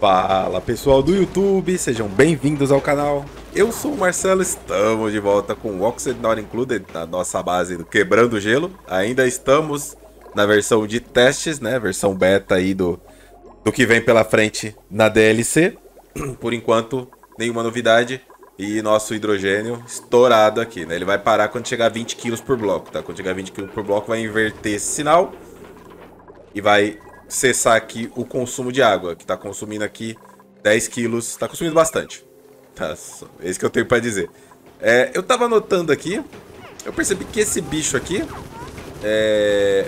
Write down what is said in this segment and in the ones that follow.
Fala pessoal do YouTube, sejam bem-vindos ao canal. Eu sou o Marcelo, estamos de volta com o Oxide Not Included na nossa base do Quebrando Gelo. Ainda estamos na versão de testes, né? Versão beta aí do, do que vem pela frente na DLC. Por enquanto, nenhuma novidade. E nosso hidrogênio estourado aqui, né? Ele vai parar quando chegar a 20 kg por bloco, tá? Quando chegar a 20 kg por bloco, vai inverter esse sinal e vai cessar aqui o consumo de água, que está consumindo aqui 10 quilos, está consumindo bastante. Tá, é isso que eu tenho para dizer. É, eu estava notando aqui, eu percebi que esse bicho aqui, é,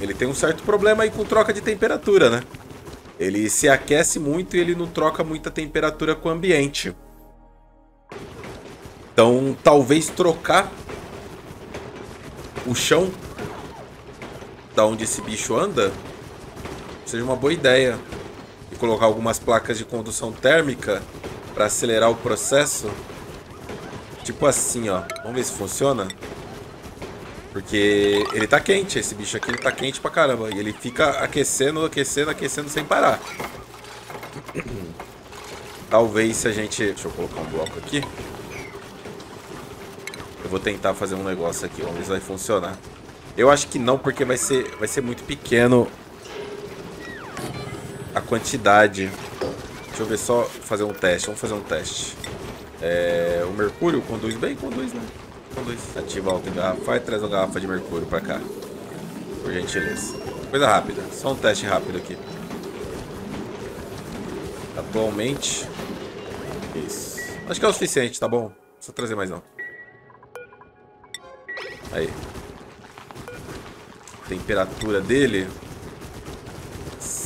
ele tem um certo problema aí com troca de temperatura, né? Ele se aquece muito e ele não troca muita temperatura com o ambiente. Então, talvez trocar o chão da onde esse bicho anda seja uma boa ideia. E colocar algumas placas de condução térmica para acelerar o processo. Tipo assim, ó. Vamos ver se funciona. Porque ele tá quente, esse bicho aqui ele tá quente pra caramba. E ele fica aquecendo, aquecendo, aquecendo sem parar. Talvez se a gente... Deixa eu colocar um bloco aqui. Eu vou tentar fazer um negócio aqui, vamos ver se vai funcionar. Eu acho que não, porque vai ser, vai ser muito pequeno quantidade. Deixa eu ver só fazer um teste. Vamos fazer um teste. É, o mercúrio conduz bem? Conduz, né? Conduz. Ativa alta engarrafar e traz uma garrafa de mercúrio pra cá. Por gentileza. Coisa rápida. Só um teste rápido aqui. Atualmente. Isso. Acho que é o suficiente, tá bom? Precisa trazer mais não. Aí. Temperatura dele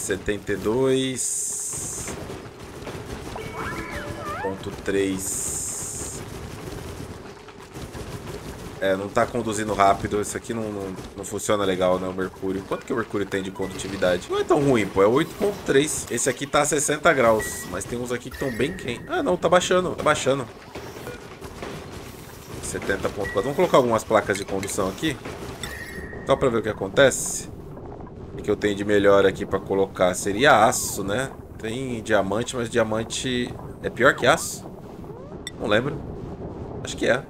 setenta e dois ponto três É, não tá conduzindo rápido. Isso aqui não, não, não, funciona legal, né? O Mercúrio. Quanto que o Mercúrio tem de condutividade? Não é tão ruim, pô. É 8.3. Esse aqui tá a 60 graus. Mas tem uns aqui que estão bem quentes. Ah, não. Tá baixando. Tá baixando. 70.4. Vamos colocar algumas placas de condução aqui. Só pra ver o que acontece. Que eu tenho de melhor aqui pra colocar seria aço, né? Tem diamante, mas diamante é pior que aço? Não lembro. Acho que é.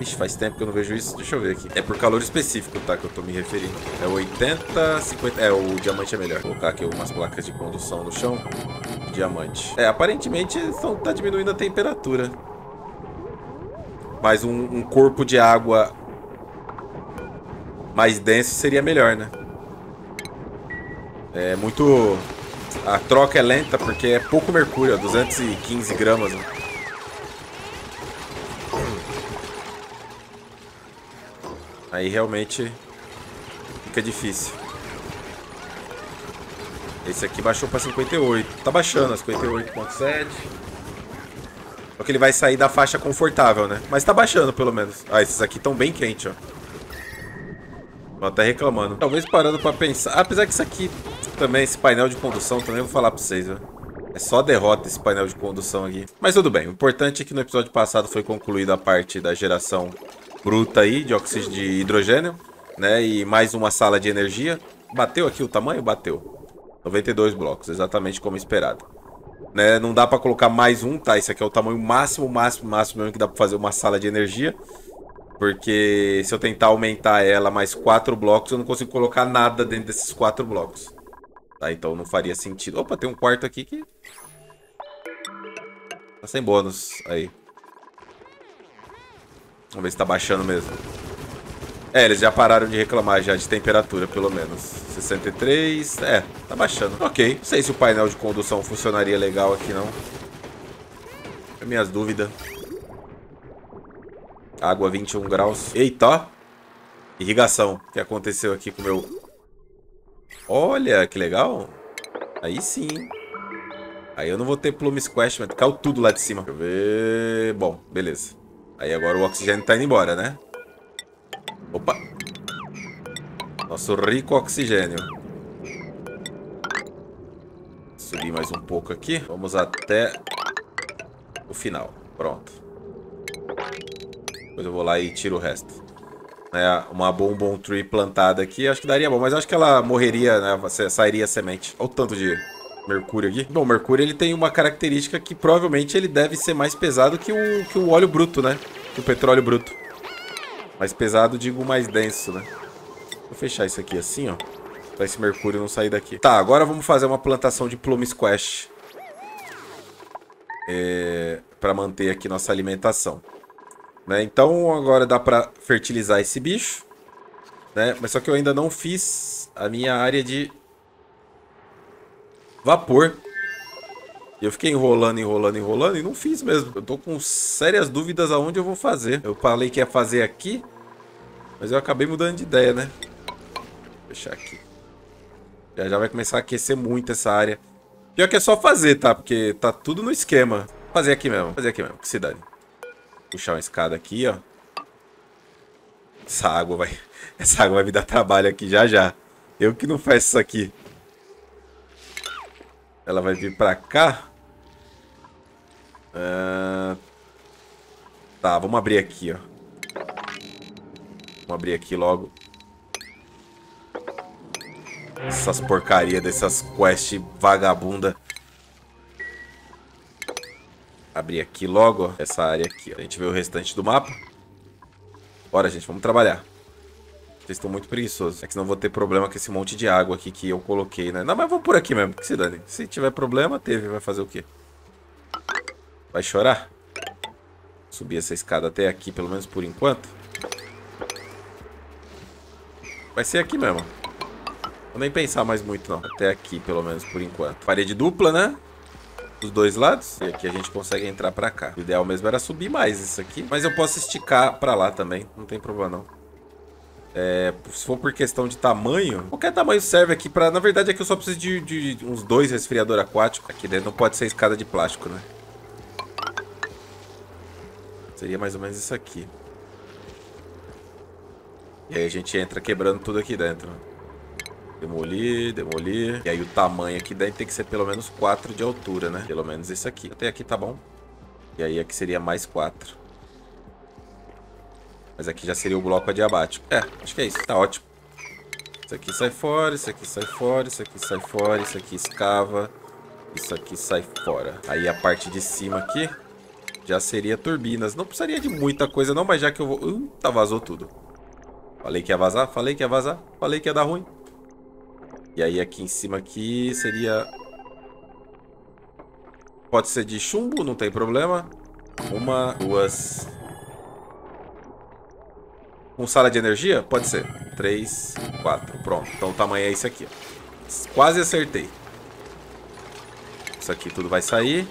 Ixi, faz tempo que eu não vejo isso. Deixa eu ver aqui. É por calor específico, tá? Que eu tô me referindo. É 80, 50... É, o diamante é melhor. Vou colocar aqui umas placas de condução no chão. Diamante. É, aparentemente estão, tá diminuindo a temperatura. Mas um, um corpo de água mais denso seria melhor, né? É muito... A troca é lenta porque é pouco mercúrio, 215 gramas. Né? Aí realmente fica difícil. Esse aqui baixou para 58. Tá baixando, 58.7. Só que ele vai sair da faixa confortável, né? Mas tá baixando pelo menos. Ah, esses aqui estão bem quentes, ó. Até reclamando. Talvez parando pra pensar. Apesar que isso aqui também, esse painel de condução, também vou falar pra vocês. É só derrota esse painel de condução aqui. Mas tudo bem. O importante é que no episódio passado foi concluída a parte da geração bruta aí de oxígeno de hidrogênio, né? E mais uma sala de energia. Bateu aqui o tamanho? Bateu. 92 blocos, exatamente como esperado. Né? Não dá pra colocar mais um, tá? Esse aqui é o tamanho máximo, máximo, máximo mesmo que dá pra fazer uma sala de energia. Porque se eu tentar aumentar ela mais quatro blocos, eu não consigo colocar nada dentro desses quatro blocos. Tá, então não faria sentido. Opa, tem um quarto aqui que... Tá sem bônus. Aí. Vamos ver se tá baixando mesmo. É, eles já pararam de reclamar já de temperatura, pelo menos. 63... É, tá baixando. Ok. Não sei se o painel de condução funcionaria legal aqui, não. É minhas dúvidas. Água 21 graus. Eita. Irrigação. O que aconteceu aqui com o meu... Olha, que legal. Aí sim. Aí eu não vou ter plume squash, mas caiu tudo lá de cima. Deixa eu ver... Bom, beleza. Aí agora o oxigênio tá indo embora, né? Opa. Nosso rico oxigênio. Subir mais um pouco aqui. Vamos até o final. Pronto. Depois eu vou lá e tiro o resto. É, uma Bonbon Tree plantada aqui, acho que daria bom. Mas acho que ela morreria, né? Sairia semente. Olha o tanto de Mercúrio aqui. Bom, o Mercúrio ele tem uma característica que provavelmente ele deve ser mais pesado que o, que o óleo bruto, né? Que o petróleo bruto. Mais pesado, digo mais denso, né? Vou fechar isso aqui assim, ó. Pra esse mercúrio não sair daqui. Tá, agora vamos fazer uma plantação de plume squash. É, pra manter aqui nossa alimentação. Né? Então agora dá pra fertilizar esse bicho. Né? Mas só que eu ainda não fiz a minha área de vapor. E eu fiquei enrolando, enrolando, enrolando e não fiz mesmo. Eu tô com sérias dúvidas aonde eu vou fazer. Eu falei que ia fazer aqui, mas eu acabei mudando de ideia, né? Vou fechar aqui. Já já vai começar a aquecer muito essa área. Pior que é só fazer, tá? Porque tá tudo no esquema. Fazer aqui mesmo, fazer aqui mesmo, que cidade. Puxar uma escada aqui, ó. Essa água vai... Essa água vai me dar trabalho aqui já já. Eu que não faço isso aqui. Ela vai vir pra cá. Uh... Tá, vamos abrir aqui, ó. Vamos abrir aqui logo. Essas porcaria dessas quest vagabunda. Abrir aqui logo, ó, essa área aqui. Ó. A gente vê o restante do mapa. Bora, gente, vamos trabalhar. Vocês estão muito preguiçosos. É que senão vou ter problema com esse monte de água aqui que eu coloquei, né? Não, mas vamos por aqui mesmo, que se dane. Se tiver problema, teve. Vai fazer o quê? Vai chorar? Subir essa escada até aqui, pelo menos por enquanto. Vai ser aqui mesmo. Vou nem pensar mais muito, não. Até aqui, pelo menos, por enquanto. Parede dupla, né? Dos dois lados. E aqui a gente consegue entrar pra cá. O ideal mesmo era subir mais isso aqui. Mas eu posso esticar pra lá também. Não tem problema, não. É, se for por questão de tamanho, qualquer tamanho serve aqui para. Na verdade, aqui eu só preciso de, de uns dois resfriador aquático. Aqui dentro não pode ser escada de plástico, né? Seria mais ou menos isso aqui. E aí a gente entra quebrando tudo aqui dentro. Demolir, demolir. E aí o tamanho aqui deve ter que ser pelo menos 4 de altura, né? Pelo menos esse aqui. Até aqui tá bom. E aí aqui seria mais 4. Mas aqui já seria o bloco adiabático. É, acho que é isso. Tá ótimo. Isso aqui sai fora, isso aqui sai fora, isso aqui sai fora, isso aqui escava. Isso aqui sai fora. Aí a parte de cima aqui já seria turbinas. Não precisaria de muita coisa não, mas já que eu vou... Uh, tá, vazou tudo. Falei que ia vazar, falei que ia vazar, falei que ia dar ruim. E aí aqui em cima aqui seria... Pode ser de chumbo, não tem problema. Uma, duas, com sala de energia? Pode ser. 3, 4. Pronto. Então o tamanho é esse aqui. Quase acertei. Isso aqui tudo vai sair.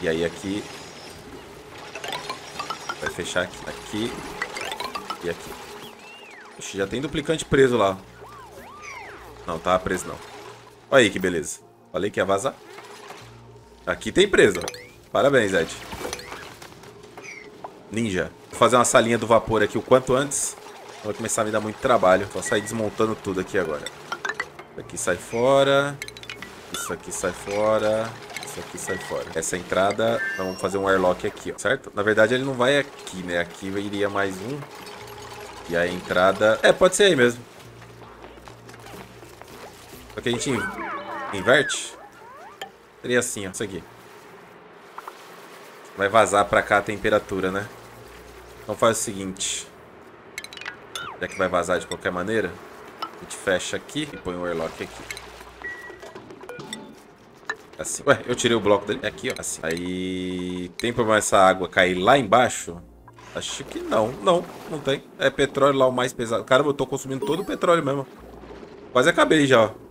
E aí aqui... Vai fechar aqui. Aqui. E aqui. Ixi, já tem duplicante preso lá. Não, tava preso não. Olha aí que beleza. Falei que ia vazar. Aqui tem preso. Parabéns, Ed. Ninja. Vou fazer uma salinha do vapor aqui o quanto antes. Vai começar a me dar muito trabalho. Vou sair desmontando tudo aqui agora. Isso aqui sai fora. Isso aqui sai fora. Isso aqui sai fora. Essa entrada, vamos fazer um airlock aqui, ó, certo? Na verdade ele não vai aqui, né? Aqui iria mais um. E a entrada... É, pode ser aí mesmo. Que a gente inverte. Seria assim, ó. Isso aqui. Vai vazar pra cá a temperatura, né? Então faz o seguinte. Já que vai vazar de qualquer maneira, a gente fecha aqui e põe o airlock aqui. Assim. Ué, eu tirei o bloco dele. Aqui, ó. Assim. Aí. Tem problema essa água cair lá embaixo? Acho que não. Não, não tem. É petróleo lá o mais pesado. Caramba, eu tô consumindo todo o petróleo mesmo. Quase acabei já, ó.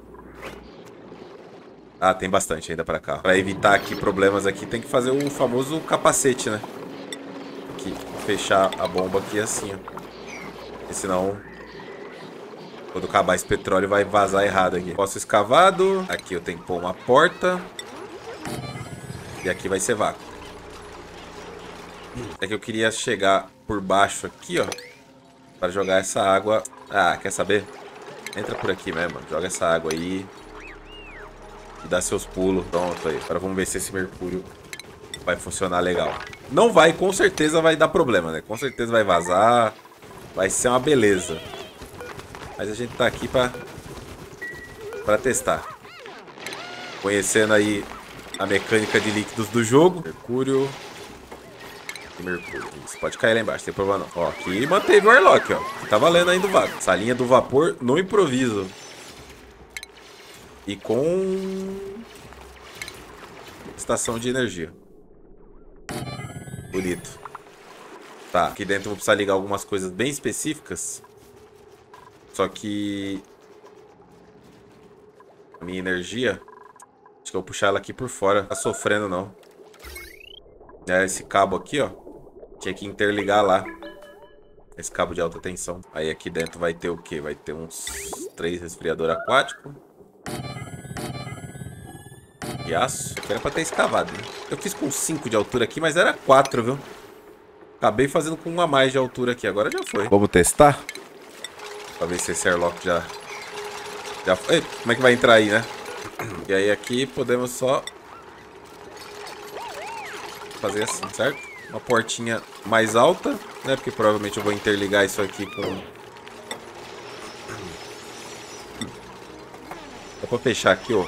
Ah, tem bastante ainda pra cá. Pra evitar aqui problemas aqui, tem que fazer o famoso capacete, né? Aqui fechar a bomba aqui assim, ó. Porque senão, quando acabar esse petróleo, vai vazar errado aqui. Poço escavado. Aqui eu tenho que pôr uma porta. E aqui vai ser vácuo. É que eu queria chegar por baixo aqui, ó. Para jogar essa água. Ah, quer saber? Entra por aqui mesmo. Joga essa água aí. E dá seus pulos. Pronto aí. Agora vamos ver se esse mercúrio vai funcionar legal. Não vai, com certeza vai dar problema, né? Com certeza vai vazar. Vai ser uma beleza. Mas a gente tá aqui pra, pra testar. Conhecendo aí a mecânica de líquidos do jogo. Mercúrio. E mercúrio. Isso, pode cair lá embaixo, tem problema não. Ó, aqui manteve o Arlock, ó. Tá valendo ainda o vácuo. Essa linha do vapor no improviso. E com... Estação de energia. Bonito. Tá, aqui dentro eu vou precisar ligar algumas coisas bem específicas. Só que... A minha energia... Acho que eu vou puxar ela aqui por fora. Tá sofrendo, não. É, esse cabo aqui, ó. Tinha que interligar lá. Esse cabo de alta tensão. Aí aqui dentro vai ter o quê? Vai ter uns três resfriador aquático. De aço. Que era pra ter escavado. Né? Eu fiz com 5 de altura aqui, mas era 4, viu? Acabei fazendo com uma mais de altura aqui. Agora já foi. Vamos testar? Pra ver se esse airlock já... já foi. Ei, como é que vai entrar aí, né? E aí aqui podemos só... Fazer assim, certo? Uma portinha mais alta, né? Porque provavelmente eu vou interligar isso aqui com... Dá pra fechar aqui, ó.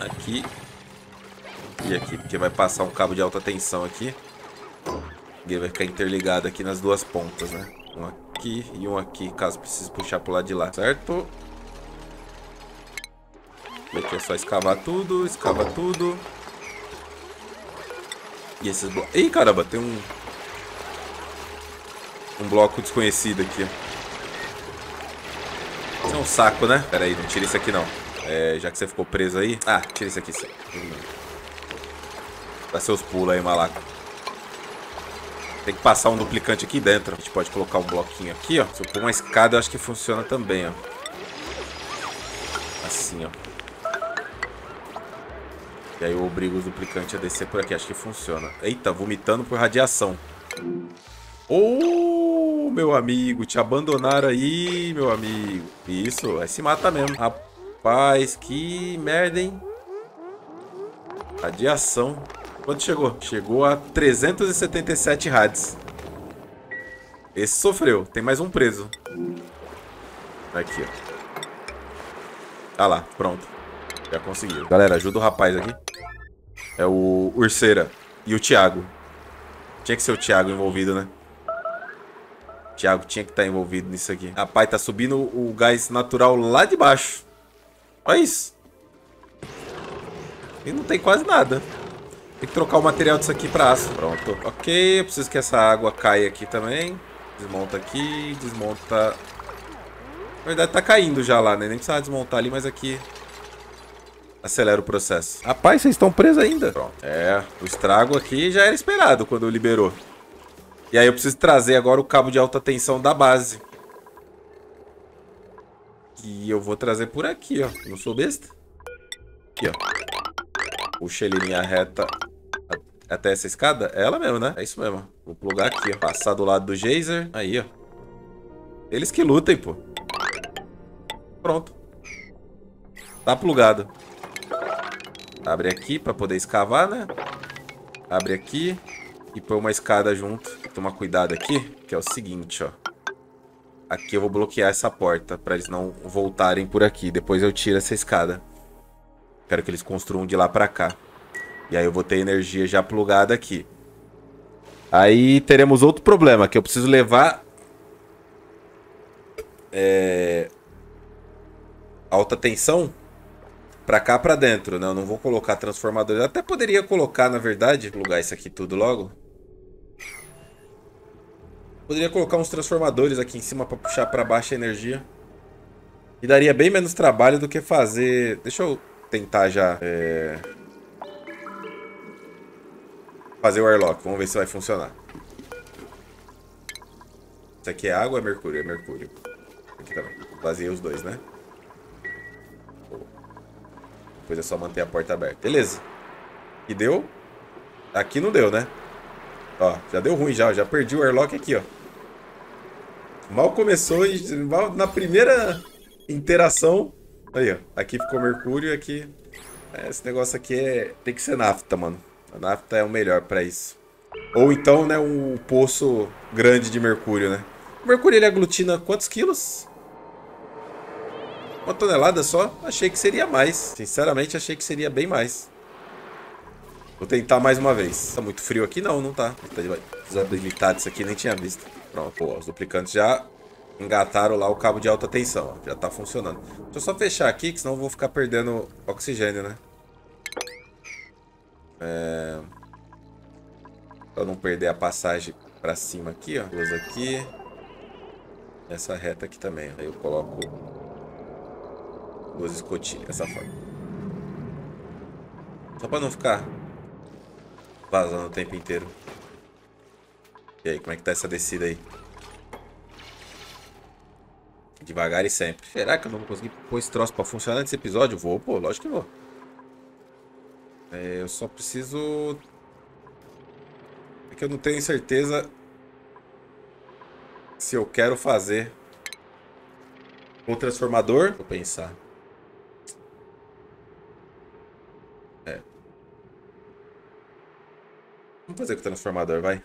Aqui. E aqui, porque vai passar um cabo de alta tensão aqui. E vai ficar interligado aqui nas duas pontas, né? Um aqui e um aqui, caso precise puxar pro lado de lá, certo? Aqui é só escavar tudo, escava tudo. E esses blocos... Ih, caramba, tem um... Um bloco desconhecido aqui, Isso é um saco, né? Pera aí, não tira isso aqui não. É, já que você ficou preso aí... Ah, tira isso aqui. Dá seus pulos aí, malaco. Tem que passar um duplicante aqui dentro. A gente pode colocar um bloquinho aqui, ó. Se eu pôr uma escada, eu acho que funciona também, ó. Assim, ó. E aí eu obrigo os duplicantes a descer por aqui. Acho que funciona. Eita, vomitando por radiação. Ô, oh, meu amigo. Te abandonaram aí, meu amigo. Isso, vai se mata mesmo. Rapaz, que merda, hein? Radiação. Quanto chegou? Chegou a 377 rads. Esse sofreu. Tem mais um preso. Aqui, ó. Ah lá, pronto. Já conseguiu. Galera, ajuda o rapaz aqui. É o Urseira e o Thiago. Tinha que ser o Thiago envolvido, né? Thiago tinha que estar tá envolvido nisso aqui. Rapaz, tá subindo o gás natural lá de baixo. Olha isso. E não tem quase nada. Tem que trocar o material disso aqui pra aço. Pronto. Ok, eu preciso que essa água caia aqui também. Desmonta aqui, desmonta... Na verdade tá caindo já lá, né? Nem precisava desmontar ali, mas aqui... Acelera o processo. Rapaz, vocês estão presos ainda. Pronto. É, o estrago aqui já era esperado quando liberou. E aí eu preciso trazer agora o cabo de alta tensão da base. E eu vou trazer por aqui, ó. Não sou besta? Aqui, ó. Puxa ele em linha reta até essa escada? É ela mesmo, né? É isso mesmo. Vou plugar aqui, ó. Passar do lado do geyser. Aí, ó. Eles que lutem, pô. Pronto. Tá plugado. Abre aqui pra poder escavar, né? Abre aqui. E põe uma escada junto. Tomar cuidado aqui, que é o seguinte, ó. Aqui eu vou bloquear essa porta pra eles não voltarem por aqui. Depois eu tiro essa escada. Quero que eles construam de lá pra cá. E aí eu vou ter energia já plugada aqui. Aí teremos outro problema, que eu preciso levar... É... Alta tensão pra cá pra dentro, né? Eu não vou colocar transformadores. Eu até poderia colocar, na verdade, plugar isso aqui tudo logo. Poderia colocar uns transformadores aqui em cima pra puxar pra baixo a energia. E daria bem menos trabalho do que fazer... Deixa eu tentar já... É fazer o airlock. Vamos ver se vai funcionar. Isso aqui é água ou é mercúrio? É mercúrio. Aqui também. Vazei os dois, né? Depois é só manter a porta aberta. Beleza. E deu? Aqui não deu, né? Ó, já deu ruim já. Já perdi o airlock aqui, ó. Mal começou mal na primeira interação... Aí, ó. Aqui ficou mercúrio e aqui... Esse negócio aqui é... tem que ser nafta, mano. A nafta é o melhor para isso. Ou então, né, um poço grande de mercúrio, né? O mercúrio ele aglutina quantos quilos? Uma tonelada só? Achei que seria mais. Sinceramente, achei que seria bem mais. Vou tentar mais uma vez. Tá muito frio aqui? Não, não tá. Desabilitado isso aqui, nem tinha visto. Pronto, pô, os duplicantes já engataram lá o cabo de alta tensão. Ó. Já tá funcionando. Deixa eu só fechar aqui, que senão eu vou ficar perdendo oxigênio, né? É... Pra não perder a passagem pra cima aqui, ó. Duas aqui. Essa reta aqui também. Aí eu coloco duas escotilhas dessa forma. Só pra não ficar vazando o tempo inteiro. E aí, como é que tá essa descida aí? Devagar e sempre. Será que eu não vou conseguir pôr esse troço pra funcionar nesse episódio? Vou, pô, lógico que vou. É, eu só preciso... É que eu não tenho certeza se eu quero fazer o transformador. Vou pensar. É. Vamos fazer com o transformador, vai.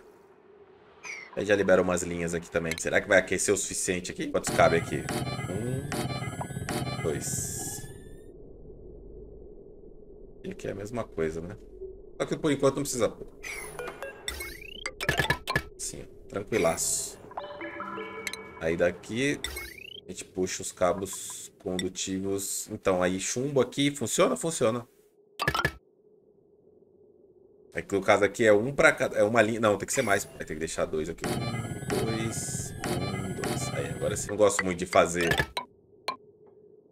Aí já libera umas linhas aqui também. Será que vai aquecer o suficiente aqui? Quantos cabe aqui? Um, dois. E aqui é a mesma coisa, né? Só que por enquanto não precisa. Assim, tranquilaço. Aí daqui a gente puxa os cabos condutivos. Então, aí chumbo aqui. Funciona? Funciona. É que no caso aqui é um para cada. É uma linha. Não, tem que ser mais. Vai ter que deixar dois aqui. Um, dois. Um, dois. Aí, agora sim. Não gosto muito de fazer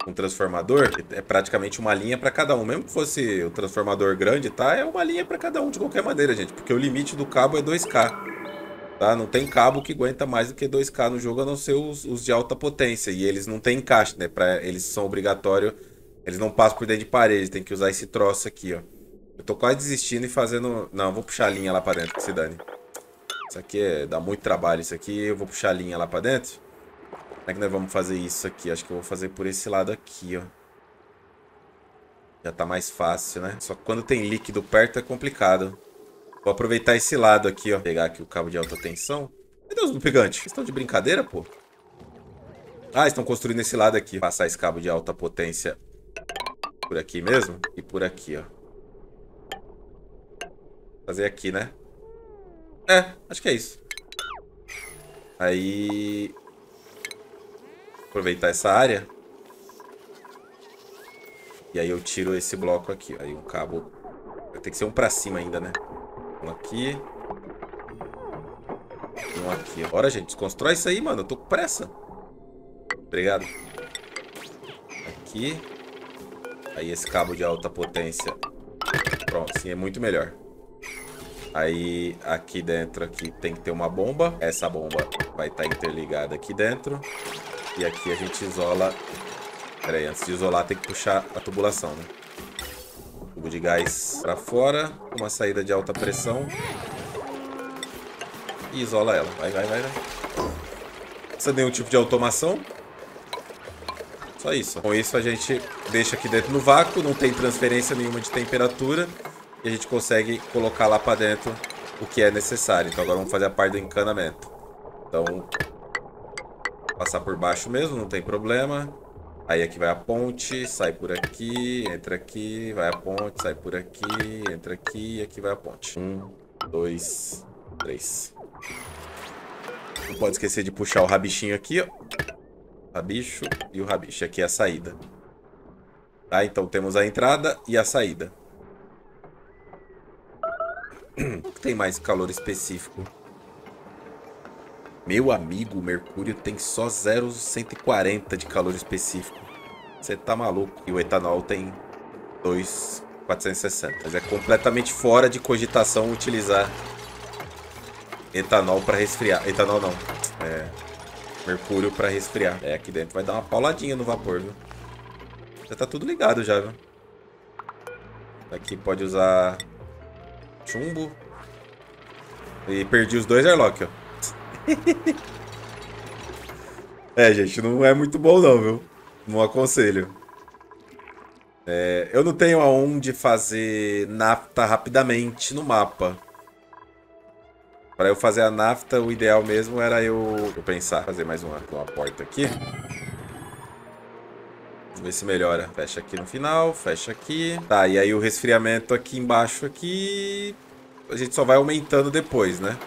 um transformador. É praticamente uma linha para cada um. Mesmo que fosse o transformador grande, tá? É uma linha para cada um de qualquer maneira, gente. Porque o limite do cabo é 2K. Tá? Não tem cabo que aguenta mais do que 2K no jogo, a não ser os, os de alta potência. E eles não têm encaixe, né? Pra, eles são obrigatórios. Eles não passam por dentro de parede. Tem que usar esse troço aqui, ó. Eu tô quase desistindo e fazendo... Não, vou puxar a linha lá pra dentro, que se dane. Isso aqui é... dá muito trabalho, isso aqui. Eu vou puxar a linha lá pra dentro. Como é que nós vamos fazer isso aqui? Acho que eu vou fazer por esse lado aqui, ó. Já tá mais fácil, né? Só que quando tem líquido perto é complicado. Vou aproveitar esse lado aqui, ó. Pegar aqui o cabo de alta tensão. Meu Deus, do pegante. Vocês estão de brincadeira, pô? Ah, estão construindo esse lado aqui. Passar esse cabo de alta potência por aqui mesmo. E por aqui, ó. Fazer aqui, né? É, acho que é isso. Aí... Aproveitar essa área. E aí eu tiro esse bloco aqui. Aí um cabo... Vai ter que ser um pra cima ainda, né? Um aqui. Um aqui. Bora, gente. Desconstrói isso aí, mano. Eu tô com pressa. Obrigado. Aqui. Aí esse cabo de alta potência. Pronto, sim, é muito melhor. Aí aqui dentro aqui tem que ter uma bomba. Essa bomba vai estar tá interligada aqui dentro. E aqui a gente isola... Pera aí, antes de isolar tem que puxar a tubulação, né? Tubo de gás para fora. Uma saída de alta pressão. E isola ela. Vai, vai, vai, vai. Precisa de nenhum tipo de automação. Só isso. Com isso a gente deixa aqui dentro no vácuo. Não tem transferência nenhuma de temperatura e a gente consegue colocar lá para dentro o que é necessário. Então agora vamos fazer a parte do encanamento. Então, passar por baixo mesmo, não tem problema. Aí aqui vai a ponte, sai por aqui, entra aqui, vai a ponte, sai por aqui, entra aqui e aqui vai a ponte. Um, dois, três. Não pode esquecer de puxar o rabichinho aqui, ó. Rabicho e o rabicho. Aqui é a saída. Tá? Então temos a entrada e a saída. O que tem mais calor específico? Meu amigo, o Mercúrio tem só 0,140 de calor específico. Você tá maluco. E o etanol tem 2,460. Mas é completamente fora de cogitação utilizar etanol para resfriar. Etanol não. É. Mercúrio para resfriar. É, aqui dentro vai dar uma pauladinha no vapor, viu? Já tá tudo ligado já, viu? Aqui pode usar Chumbo. E perdi os dois airlock, ó. é, gente, não é muito bom não, viu? Não aconselho. É, eu não tenho aonde fazer nafta rapidamente no mapa. Para eu fazer a nafta, o ideal mesmo era eu, eu pensar fazer mais uma, uma porta aqui. Ver se melhora. Fecha aqui no final, fecha aqui. Tá, e aí o resfriamento aqui embaixo aqui... A gente só vai aumentando depois, né?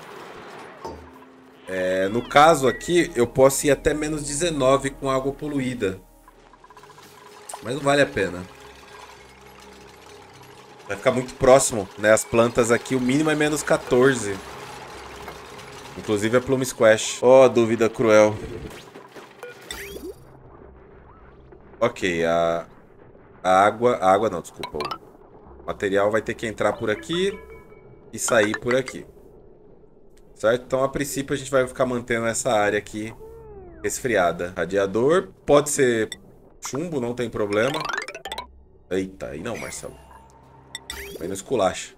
É, no caso aqui, eu posso ir até menos 19 com água poluída. Mas não vale a pena. Vai ficar muito próximo, né? As plantas aqui, o mínimo é menos 14. Inclusive a Plum Squash. Oh, dúvida cruel. Ok, a, a água... A água não, desculpa. O material vai ter que entrar por aqui e sair por aqui. Certo? Então, a princípio, a gente vai ficar mantendo essa área aqui resfriada. Radiador pode ser chumbo, não tem problema. Eita, aí não, Marcelo. Vai no esculacha.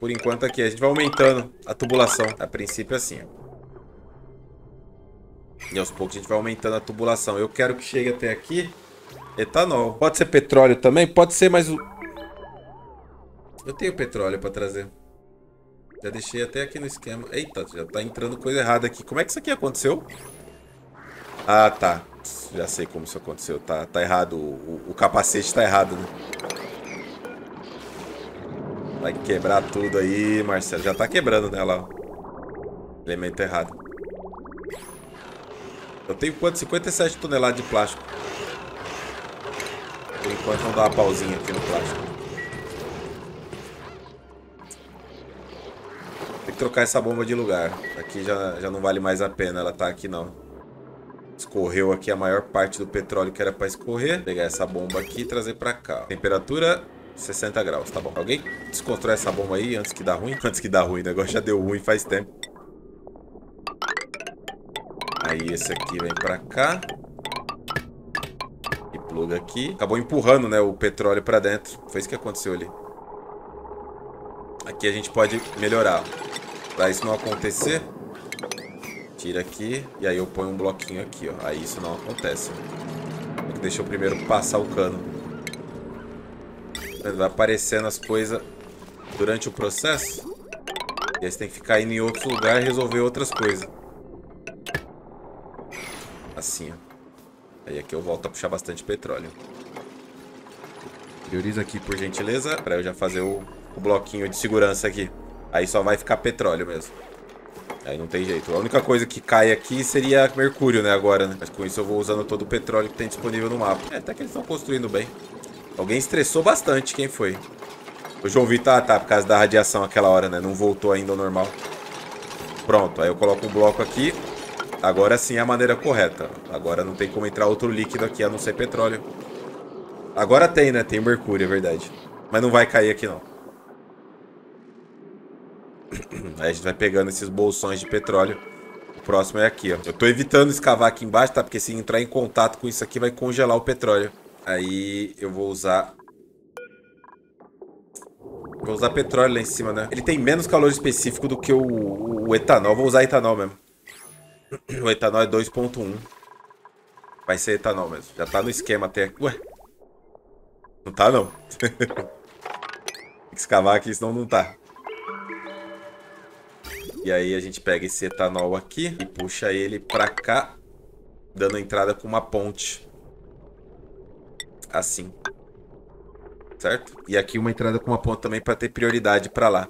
Por enquanto aqui, a gente vai aumentando a tubulação. A princípio assim, E aos poucos a gente vai aumentando a tubulação. Eu quero que chegue até aqui etanol. Pode ser petróleo também? Pode ser, mas... Eu tenho petróleo para trazer. Já deixei até aqui no esquema. Eita, já tá entrando coisa errada aqui. Como é que isso aqui aconteceu? Ah, tá. Já sei como isso aconteceu. Tá, tá errado. O, o capacete tá errado, né? Vai quebrar tudo aí, Marcelo. Já tá quebrando nela, ó. Elemento errado. Eu tenho quanto? 57 toneladas de plástico. Por enquanto vamos dar uma pausinha aqui no plástico. trocar essa bomba de lugar. Aqui já, já não vale mais a pena ela tá aqui não. Escorreu aqui a maior parte do petróleo que era para escorrer. Vou pegar essa bomba aqui e trazer para cá. Temperatura 60 graus, tá bom. Alguém desconstrói essa bomba aí antes que dá ruim? Antes que dá ruim, o negócio já deu ruim faz tempo. Aí esse aqui vem para cá. E pluga aqui. Acabou empurrando, né, o petróleo para dentro. Foi isso que aconteceu ali. Aqui a gente pode melhorar. Pra isso não acontecer, tira aqui e aí eu ponho um bloquinho aqui, ó. Aí isso não acontece. Deixa eu primeiro passar o cano. Vai aparecendo as coisas durante o processo. E aí você tem que ficar indo em outro lugar e resolver outras coisas. Assim, ó. Aí aqui eu volto a puxar bastante petróleo. Prioriza aqui, por gentileza, para eu já fazer o, o bloquinho de segurança aqui. Aí só vai ficar petróleo mesmo. Aí não tem jeito. A única coisa que cai aqui seria mercúrio, né, agora, né? Mas com isso eu vou usando todo o petróleo que tem disponível no mapa. É, até que eles estão construindo bem. Alguém estressou bastante, quem foi? O João Vitor, ah, tá, por causa da radiação aquela hora, né? Não voltou ainda ao normal. Pronto, aí eu coloco um bloco aqui. Agora sim é a maneira correta. Agora não tem como entrar outro líquido aqui, a não ser petróleo. Agora tem, né? Tem mercúrio, é verdade. Mas não vai cair aqui, não. Aí a gente vai pegando esses bolsões de petróleo. O próximo é aqui, ó. Eu tô evitando escavar aqui embaixo, tá? Porque se entrar em contato com isso aqui, vai congelar o petróleo. Aí eu vou usar... Vou usar petróleo lá em cima, né? Ele tem menos calor específico do que o, o etanol. Vou usar etanol mesmo. O etanol é 2.1. Vai ser etanol mesmo. Já tá no esquema até aqui. Ué? Não tá, não. Tem que escavar aqui, senão não tá. E aí a gente pega esse etanol aqui e puxa ele pra cá, dando entrada com uma ponte. Assim. Certo? E aqui uma entrada com uma ponte também para ter prioridade para lá.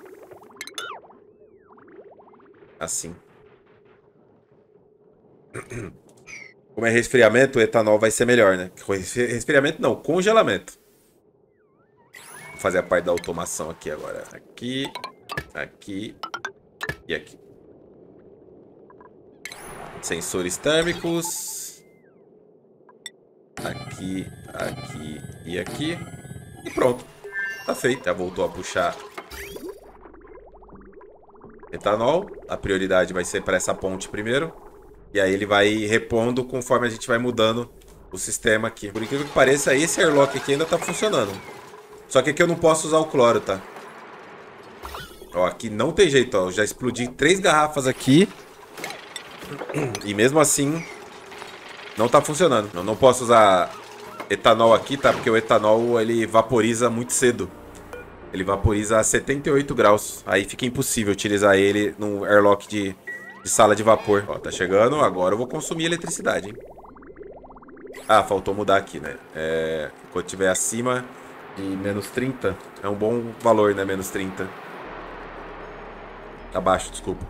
Assim. Como é resfriamento, o etanol vai ser melhor, né? Resfriamento não, congelamento. Vou fazer a parte da automação aqui agora. Aqui, aqui e aqui. Sensores térmicos. Aqui, aqui e aqui. E pronto. Tá feito. Já voltou a puxar etanol. A prioridade vai ser para essa ponte primeiro. E aí ele vai repondo conforme a gente vai mudando o sistema aqui. Por incrível que pareça, esse airlock aqui ainda tá funcionando. Só que aqui eu não posso usar o cloro, tá? Ó, aqui não tem jeito, ó. Eu já explodi três garrafas aqui. E mesmo assim, não tá funcionando. Eu não posso usar etanol aqui, tá? Porque o etanol, ele vaporiza muito cedo. Ele vaporiza a 78 graus. Aí fica impossível utilizar ele no airlock de, de sala de vapor. Ó, tá chegando. Agora eu vou consumir eletricidade, hein? Ah, faltou mudar aqui, né? É, quando tiver acima de menos 30, é um bom valor, né? Menos 30. Abaixo, desculpa.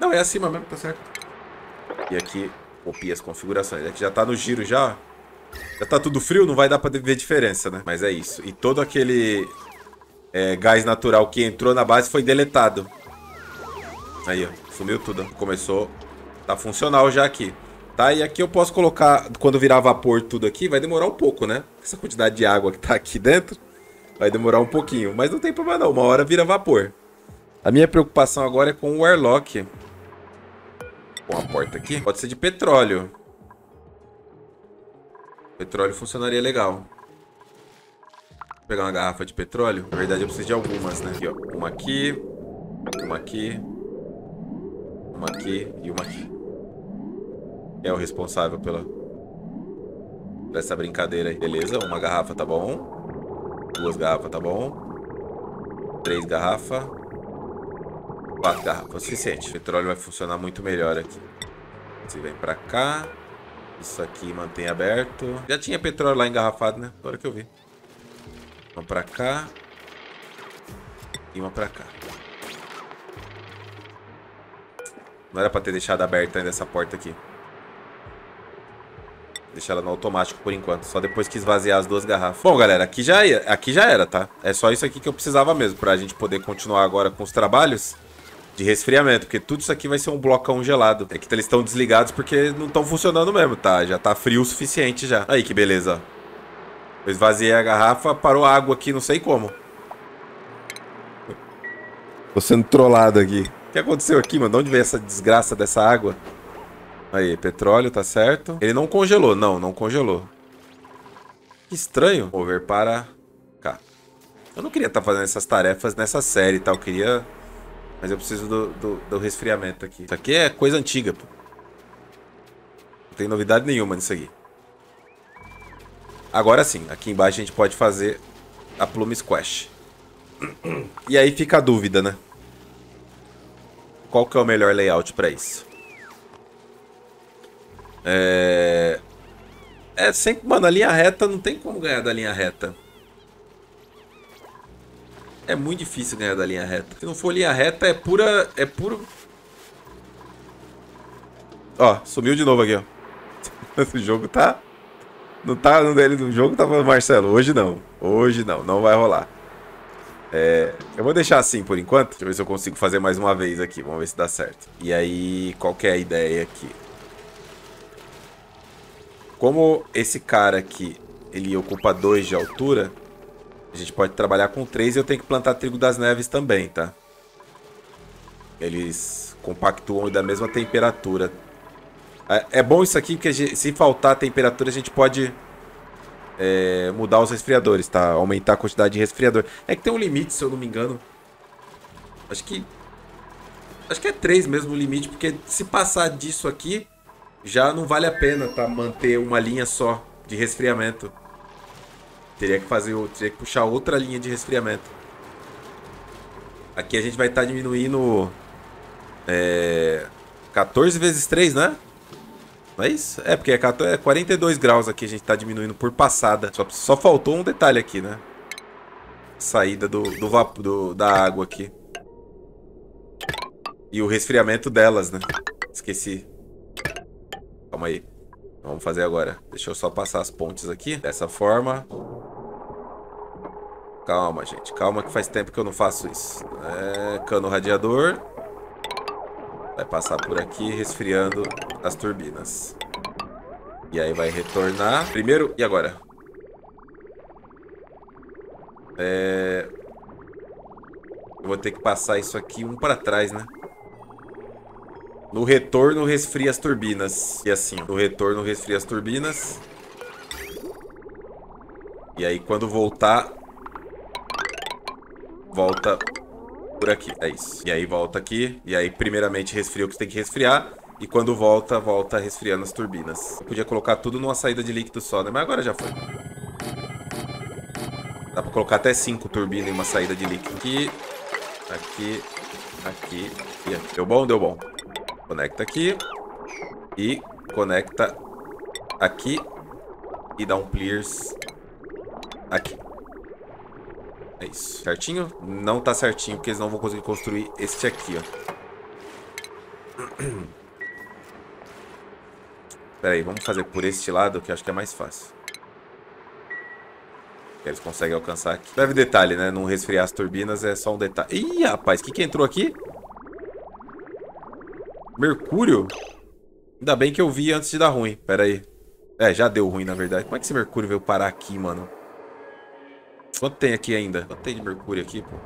Não, é acima mesmo, tá certo. E aqui, copia as configurações. Aqui já tá no giro já, Já tá tudo frio, não vai dar pra ver diferença, né? Mas é isso. E todo aquele é, gás natural que entrou na base foi deletado. Aí, ó. Sumiu tudo. Começou. Tá funcional já aqui. Tá, e aqui eu posso colocar, quando virar vapor tudo aqui, vai demorar um pouco, né? Essa quantidade de água que tá aqui dentro, vai demorar um pouquinho. Mas não tem problema não, uma hora vira vapor. A minha preocupação agora é com o airlock. Com a porta aqui. Pode ser de petróleo. Petróleo funcionaria legal. Vou pegar uma garrafa de petróleo. Na verdade eu preciso de algumas, né? Aqui, ó. Uma aqui. Uma aqui. Uma aqui e uma aqui. É o responsável pela... Por essa brincadeira aí. Beleza, uma garrafa tá bom. Duas garrafas tá bom. Três garrafas. Quatro garrafas, suficiente. O petróleo vai funcionar muito melhor aqui. Você vem pra cá. Isso aqui mantém aberto. Já tinha petróleo lá engarrafado, né? Agora que eu vi. Uma pra cá. E uma pra cá. Não era pra ter deixado aberta ainda essa porta aqui. Deixar ela no automático por enquanto. Só depois que esvaziar as duas garrafas. Bom, galera, aqui já, ia, aqui já era, tá? É só isso aqui que eu precisava mesmo. Pra gente poder continuar agora com os trabalhos de resfriamento. Porque tudo isso aqui vai ser um blocão gelado. É que eles estão desligados porque não estão funcionando mesmo, tá? Já tá frio o suficiente já. Aí que beleza, ó. Eu esvaziei a garrafa, parou água aqui, não sei como. Tô sendo trollado aqui. Que aconteceu aqui, mano? De onde veio essa desgraça dessa água? Aí, petróleo, tá certo. Ele não congelou. Não, não congelou. Que estranho. Mover para cá. Eu não queria estar tá fazendo essas tarefas nessa série, tá? Eu queria... Mas eu preciso do, do, do resfriamento aqui. Isso aqui é coisa antiga, pô. Não tem novidade nenhuma nisso aqui. Agora sim, aqui embaixo a gente pode fazer a Plume Squash. E aí fica a dúvida, né? Qual que é o melhor layout para isso? É... É sempre... Mano, a linha reta não tem como ganhar da linha reta. É muito difícil ganhar da linha reta. Se não for linha reta, é pura... É puro... Ó, sumiu de novo aqui, ó. Esse jogo tá... Não tá no dele do jogo, Marcelo. Hoje não. Hoje não, não vai rolar. É, eu vou deixar assim por enquanto. Deixa eu ver se eu consigo fazer mais uma vez aqui. Vamos ver se dá certo. E aí, qual que é a ideia aqui? Como esse cara aqui, ele ocupa 2 de altura, a gente pode trabalhar com 3 e eu tenho que plantar trigo das neves também, tá? Eles compactuam da mesma temperatura. É, é bom isso aqui, porque se faltar temperatura, a gente pode é, mudar os resfriadores, tá? Aumentar a quantidade de resfriador. É que tem um limite, se eu não me engano. Acho que... Acho que é 3 mesmo o limite, porque se passar disso aqui, já não vale a pena, tá? Manter uma linha só de resfriamento. Teria que fazer, teria que puxar outra linha de resfriamento. Aqui a gente vai estar tá diminuindo... É, 14 vezes 3, né? Não é? É, porque é 42 é graus aqui a gente tá diminuindo por passada. Só, só faltou um detalhe aqui, né? Saída do, do vapor da água aqui. E o resfriamento delas, né? Esqueci. Calma aí. Vamos fazer agora. Deixa eu só passar as pontes aqui. Dessa forma. Calma, gente. Calma que faz tempo que eu não faço isso. É, cano radiador. Vai passar por aqui resfriando as turbinas. E aí vai retornar. Primeiro, e agora? É... Eu vou ter que passar isso aqui um para trás, né? No retorno, resfria as turbinas. E assim, no retorno, resfria as turbinas. E aí, quando voltar... Volta por aqui. É isso. E aí volta aqui. E aí primeiramente resfria o que tem que resfriar. E quando volta, volta resfriando as turbinas. Eu podia colocar tudo numa saída de líquido só, né? Mas agora já foi. Dá pra colocar até cinco turbinas em uma saída de líquido. Aqui, aqui, aqui e aqui. Deu bom? Deu bom. Conecta aqui. E conecta aqui e dar um clears aqui. É isso. Certinho? Não tá certinho, porque eles não vão conseguir construir este aqui, ó. Pera aí, vamos fazer por este lado, que acho que é mais fácil. Eles conseguem alcançar aqui. Leve detalhe, né? Não resfriar as turbinas é só um detalhe. Ih, rapaz, o que, que entrou aqui? Mercúrio? Ainda bem que eu vi antes de dar ruim. Pera aí. É, já deu ruim, na verdade. Como é que esse mercúrio veio parar aqui, mano? Quanto tem aqui ainda? Quanto tem de mercúrio aqui, pô?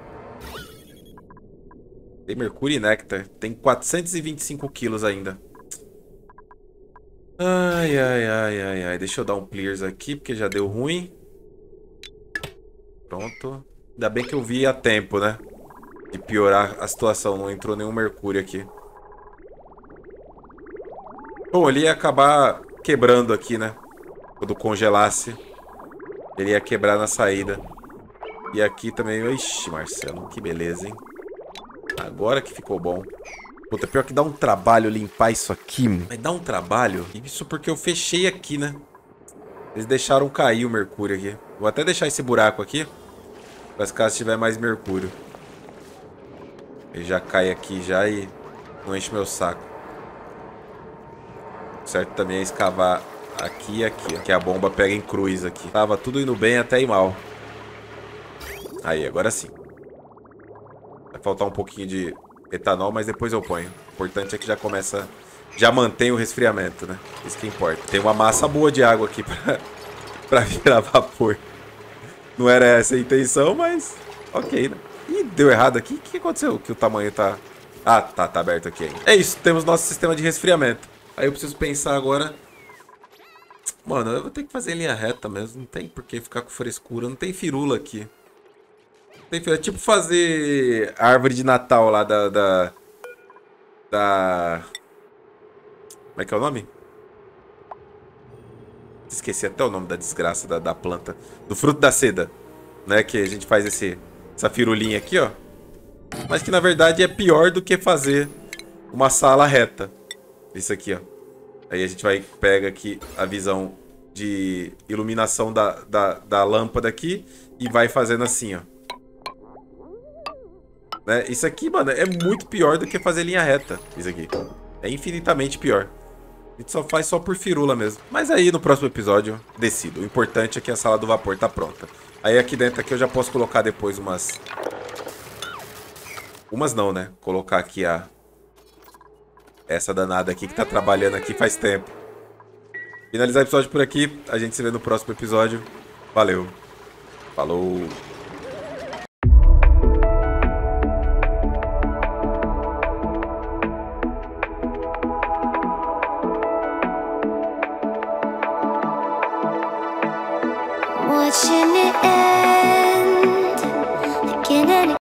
Tem mercúrio e néctar. Tem 425 quilos ainda. Ai, ai, ai, ai, ai. Deixa eu dar um clears aqui, porque já deu ruim. Pronto. Ainda bem que eu vi a tempo, né? De piorar a situação. Não entrou nenhum mercúrio aqui. Bom, ele ia acabar quebrando aqui, né? Quando congelasse. Ele ia quebrar na saída. E aqui também... Ixi, Marcelo, que beleza, hein? Agora que ficou bom. Puta, pior que dá um trabalho limpar isso aqui. Mas dá um trabalho. Isso porque eu fechei aqui, né? Eles deixaram cair o mercúrio aqui. Vou até deixar esse buraco aqui. Para caso tiver mais mercúrio. Ele já cai aqui já e não enche meu saco. Certo também é escavar aqui e aqui, ó, Que a bomba pega em cruz aqui. Tava tudo indo bem até ir mal. Aí, agora sim. Vai faltar um pouquinho de etanol, mas depois eu ponho. O importante é que já começa... Já mantém o resfriamento, né? Isso que importa. Tem uma massa boa de água aqui pra, pra virar vapor. Não era essa a intenção, mas... Ok, né? Ih, deu errado aqui. O que aconteceu? Que o tamanho tá... Ah, tá, tá aberto aqui ainda. É isso, temos nosso sistema de resfriamento. Aí eu preciso pensar agora... Mano, eu vou ter que fazer em linha reta mesmo. Não tem por que ficar com frescura. Não tem firula aqui. É tipo fazer árvore de Natal lá da, da... Da... Como é que é o nome? Esqueci até o nome da desgraça da, da planta. Do fruto da seda. Né? Que a gente faz esse, essa firulinha aqui, ó. Mas que na verdade é pior do que fazer uma sala reta. Isso aqui, ó. Aí a gente vai pega aqui a visão de iluminação da, da, da lâmpada aqui e vai fazendo assim, ó. Né? Isso aqui, mano, é muito pior do que fazer linha reta. Isso aqui. É infinitamente pior. A gente só faz só por firula mesmo. Mas aí no próximo episódio, decido. O importante é que a sala do vapor tá pronta. Aí aqui dentro aqui eu já posso colocar depois umas... Umas não, né? Colocar aqui a... Essa danada aqui que tá trabalhando aqui faz tempo. Finalizar o episódio por aqui. A gente se vê no próximo episódio. Valeu. Falou.